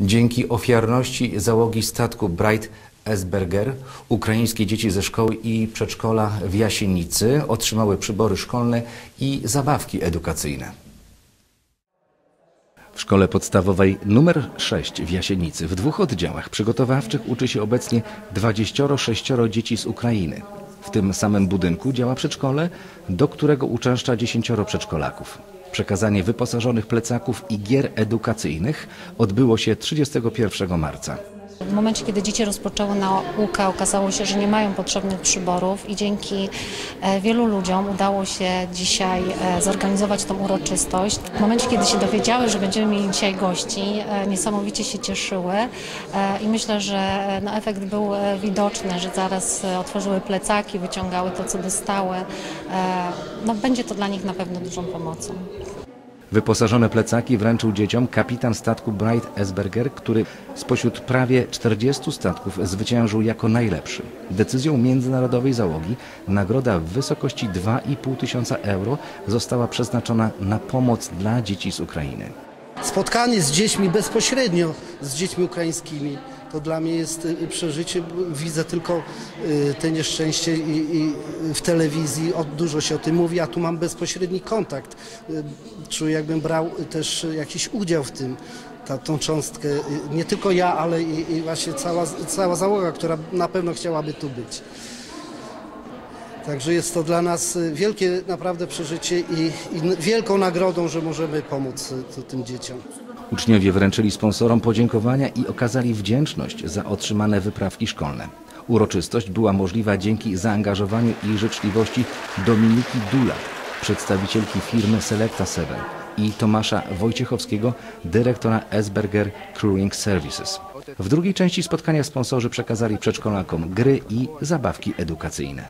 Dzięki ofiarności załogi statku Bright Esberger ukraińskie dzieci ze szkoły i przedszkola w Jasienicy otrzymały przybory szkolne i zabawki edukacyjne. W szkole podstawowej numer 6 w Jasienicy w dwóch oddziałach przygotowawczych uczy się obecnie 26 dzieci z Ukrainy. W tym samym budynku działa przedszkole, do którego uczęszcza 10 przedszkolaków. Przekazanie wyposażonych plecaków i gier edukacyjnych odbyło się 31 marca. W momencie, kiedy dzieci rozpoczęły naukę, okazało się, że nie mają potrzebnych przyborów i dzięki e, wielu ludziom udało się dzisiaj e, zorganizować tą uroczystość. W momencie, kiedy się dowiedziały, że będziemy mieli dzisiaj gości, e, niesamowicie się cieszyły i myślę, że no, efekt był widoczny, że zaraz otworzyły plecaki, wyciągały to, co dostały. No, będzie to dla nich na pewno dużą pomocą. Wyposażone plecaki wręczył dzieciom kapitan statku Bright Esberger, który spośród prawie 40 statków zwyciężył jako najlepszy. Decyzją międzynarodowej załogi nagroda w wysokości 2,5 tysiąca euro została przeznaczona na pomoc dla dzieci z Ukrainy. Spotkanie z dziećmi bezpośrednio z dziećmi ukraińskimi to dla mnie jest y, przeżycie. Widzę tylko y, te nieszczęście i, i w telewizji od, dużo się o tym mówi, a tu mam bezpośredni kontakt. Y, Czuję jakbym brał też jakiś udział w tym. Ta, tą cząstkę, y, nie tylko ja, ale i, i właśnie cała, cała załoga, która na pewno chciałaby tu być. Także jest to dla nas y, wielkie naprawdę przeżycie i, i wielką nagrodą, że możemy pomóc y, tu- tym dzieciom. Uczniowie wręczyli sponsorom podziękowania i okazali wdzięczność za otrzymane wyprawki szkolne. Uroczystość była możliwa dzięki zaangażowaniu i życzliwości Dominiki Dula, przedstawicielki firmy Selecta 7 i Tomasza Wojciechowskiego, dyrektora Esberger Crewing Services. W drugiej części spotkania sponsorzy przekazali przedszkolakom gry i zabawki edukacyjne.